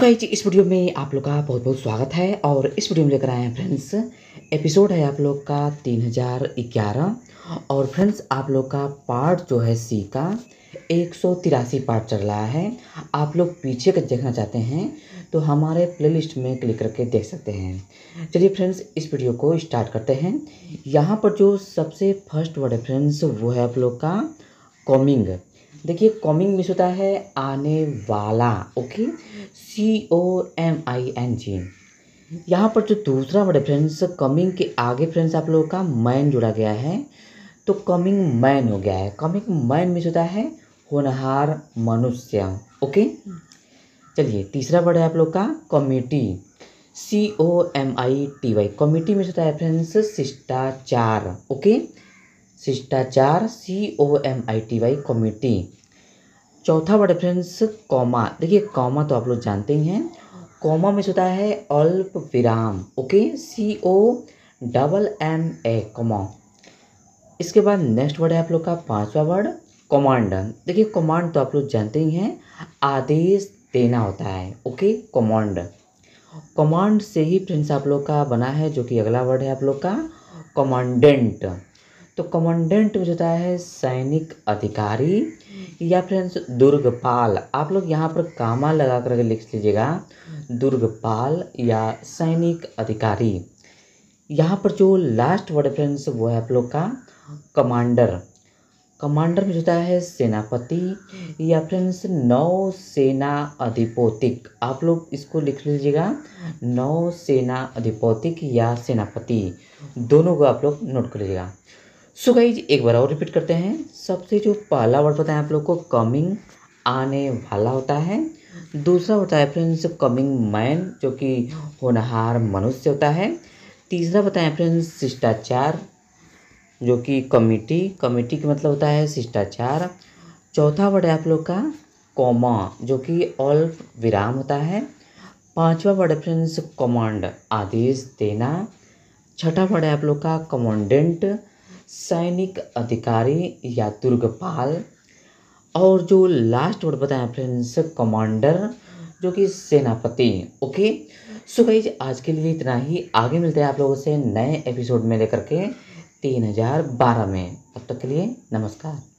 Guys इस video में आप लोग का बहुत बहुत स्वागत है और इस वीडियो में लेकर आए हैं फ्रेंड्स, एपिसोड है आप लोग का तीन हज़ार ग्यारह और फ्रेंड्स, आप लोग का पार्ट जो है सी का एक सौ तिरासी पार्ट चल रहा है। आप लोग पीछे का देखना चाहते हैं तो हमारे प्लेलिस्ट में क्लिक करके देख सकते हैं। चलिए फ्रेंड्स, इस वीडियो को स्टार्ट करते हैं। यहाँ पर जो सबसे फ़र्स्ट वर्ड है फ्रेंड्स, वो है आप लोग का कॉमिंग देखिए कॉमिंग मिस होता है आने वाला okay C O M I N G. यहाँ पर जो दूसरा वर्ड फ्रेंड्स कमिंग के आगे फ्रेंड्स आप लोगों का मैन जुड़ा गया है तो कमिंग मैन हो गया है। कमिंग मैन मिस होता है होनहार मनुष्य ओके चलिए, तीसरा वर्ड है आप लोग का committee C O M I T Y committee में होता है फ्रेंड्स शिष्टाचार ओके शिष्टाचार C O M I T Y comity चौथा वर्ड फ्रेंड्स कॉमा देखिए कॉमा तो आप लोग जानते ही हैं। कॉमा में होता है अल्प विराम okay C O double M A comma इसके बाद नेक्स्ट वर्ड है आप लोग का पांचवा वर्ड कमांड देखिए कमांड तो आप लोग जानते ही हैं। आदेश देना होता है ओके कमांड कमांड से ही फ्रेंड्स आप लोग का बना है, जो कि अगला वर्ड है आप लोग का कमांडेंट तो कमांडेंट में होता है, सैनिक अधिकारी या फ्रेंड्स दुर्गपाल, आप लोग यहाँ पर कामा लगा कर लिख लीजिएगा, दुर्गपाल या सैनिक अधिकारी। यहाँ पर जो लास्ट वर्ड फ्रेंड्स वो है आप लोग का कमांडर कमांडर में होता है, सेनापति या फ्रेंड्स नौ सेना अधिपोतिक। आप लोग इसको लिख लीजिएगा नौ सेना अधिपोतिक या सेनापति। दोनों को आप लोग नोट कर लीजिएगा। सो गाइज़ एक बार और रिपीट करते हैं। सबसे जो पहला वर्ड बताएँ आप लोग को कमिंग आने वाला होता है। दूसरा होता है फ्रेंड्स कमिंग मैन जो कि होनहार मनुष्य होता है। तीसरा बताएँ फ्रेंड्स शिष्टाचार, जो कि कमिटी कमिटी का मतलब होता है शिष्टाचार। चौथा वर्ड है आप लोग का कॉमा जो कि अल्प विराम होता है। पांचवा वर्ड है फ्रेंड्स कमांड आदेश देना। छठा वर्ड है आप लोग का कमांडेंट सैनिक अधिकारी या दुर्गपाल, और जो लास्ट वर्ड बताया फ्रेंड्स कमांडर जो कि सेनापति ओके सो गाइज़ आज के लिए इतना ही। आगे मिलते हैं आप लोगों से नए एपिसोड में लेकर के तीन हज़ार बारह में। अब तक के लिए नमस्कार।